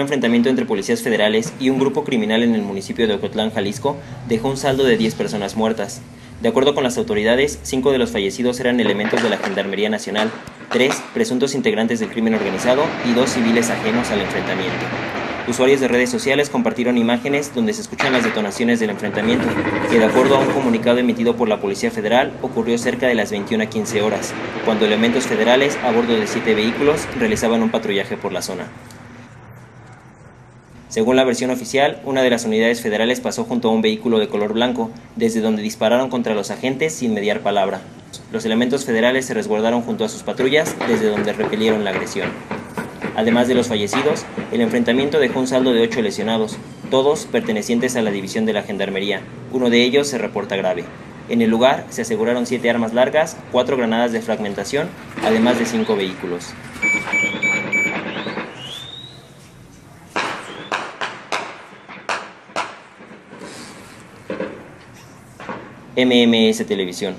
enfrentamiento entre policías federales y un grupo criminal en el municipio de Ocotlán, Jalisco, dejó un saldo de 10 personas muertas. De acuerdo con las autoridades, cinco de los fallecidos eran elementos de la Gendarmería Nacional, tres presuntos integrantes del crimen organizado y dos civiles ajenos al enfrentamiento. Usuarios de redes sociales compartieron imágenes donde se escuchan las detonaciones del enfrentamiento, que de acuerdo a un comunicado emitido por la Policía Federal ocurrió cerca de las 21 a 15 horas, cuando elementos federales a bordo de siete vehículos realizaban un patrullaje por la zona. Según la versión oficial, una de las unidades federales pasó junto a un vehículo de color blanco, desde donde dispararon contra los agentes sin mediar palabra. Los elementos federales se resguardaron junto a sus patrullas, desde donde repelieron la agresión. Además de los fallecidos, el enfrentamiento dejó un saldo de ocho lesionados, todos pertenecientes a la división de la Gendarmería. Uno de ellos se reporta grave. En el lugar se aseguraron siete armas largas, cuatro granadas de fragmentación, además de cinco vehículos. MMS Televisión.